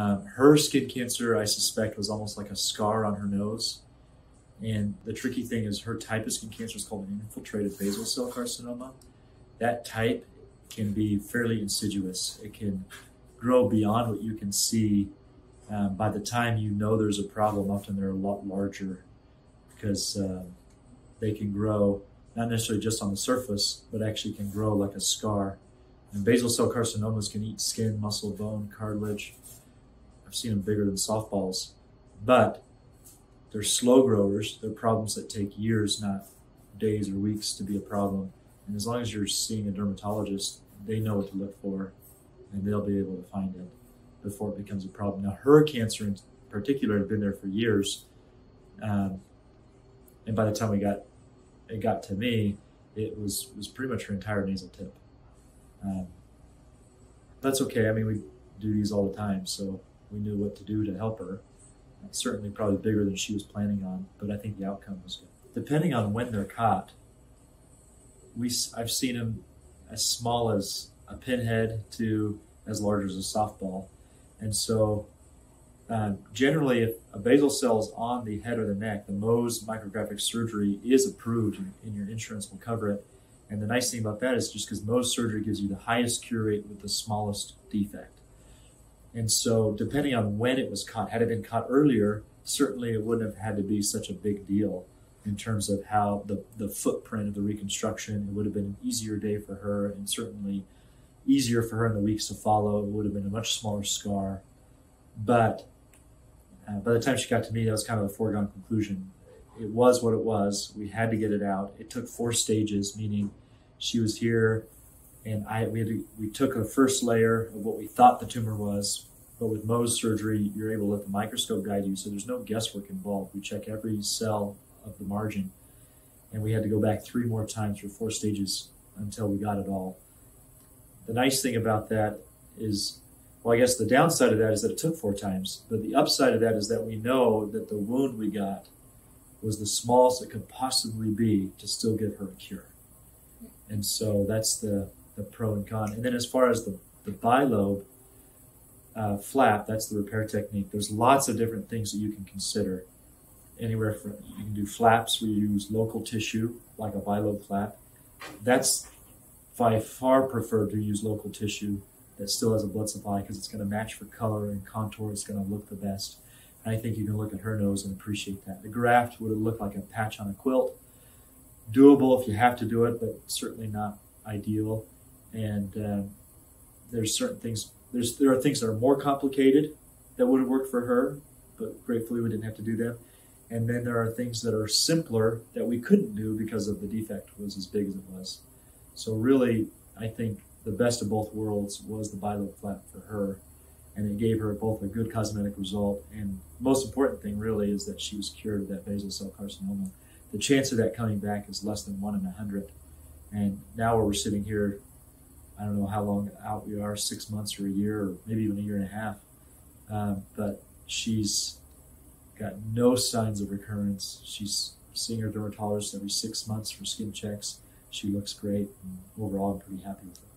Um, her skin cancer, I suspect, was almost like a scar on her nose. And the tricky thing is, her type of skin cancer is called an infiltrative basal cell carcinoma. That type can be fairly insidious. It can grow beyond what you can see. Um, by the time you know there's a problem, often they're a lot larger because uh, they can grow not necessarily just on the surface, but actually can grow like a scar. And basal cell carcinomas can eat skin, muscle, bone, cartilage. I've seen them bigger than softballs, but they're slow growers. They're problems that take years, not days or weeks to be a problem. And as long as you're seeing a dermatologist, they know what to look for and they'll be able to find it before it becomes a problem. Now, her cancer in particular had been there for years. Um, and by the time we got it got to me, it was was pretty much her entire nasal tip. Um, that's okay. I mean, we do these all the time, so we knew what to do to help her. Certainly, probably bigger than she was planning on, but I think the outcome was good. Depending on when they're caught, we I've seen them as small as a pinhead to as large as a softball, and so uh, generally, if a basal cell is on the head or the neck, the Mohs micrographic surgery is approved and, and your insurance will cover it. And the nice thing about that is just because Mohs surgery gives you the highest cure rate with the smallest defect. And so, depending on when it was caught, had it been caught earlier, certainly it wouldn't have had to be such a big deal in terms of how the, the footprint of the reconstruction. It would have been an easier day for her and certainly easier for her in the weeks to follow. It would have been a much smaller scar. But uh, by the time she got to me, that was kind of a foregone conclusion. It was what it was. We had to get it out. It took four stages, meaning she was here, and I we, to, we took a first layer of what we thought the tumor was. But with Mohs surgery, you're able to let the microscope guide you, so there's no guesswork involved. We check every cell of the margin, and we had to go back three more times for four stages until we got it all. The nice thing about that is well, I guess the downside of that is that it took four times, but the upside of that is that we know that the wound we got was the smallest it could possibly be to still give her a cure. And so that's the, the pro and con. And then as far as the, the bilobe uh, flap, that's the repair technique. There's lots of different things that you can consider. Anywhere from you can do flaps where you use local tissue, like a bilobe flap. That's by far preferred to use local tissue that still has a blood supply because it's going to match for color and contour. It's going to look the best. And I think you can look at her nose and appreciate that. The graft would look like a patch on a quilt. Doable if you have to do it, but certainly not ideal. And um, there's certain things. There's there are things that are more complicated that would have worked for her, but gratefully we didn't have to do them. And then there are things that are simpler that we couldn't do because of the defect was as big as it was. So really, I think the best of both worlds was the bilobe flap for her. And it gave her both a good cosmetic result. And most important thing, really, is that she was cured of that basal cell carcinoma. The chance of that coming back is less than one in a hundred. And now, where we're sitting here, I don't know how long out we are six months or a year, or maybe even a year and a half. Um, but she's got no signs of recurrence. She's seeing her dermatologist every six months for skin checks. She looks great. And overall, I'm pretty happy with her.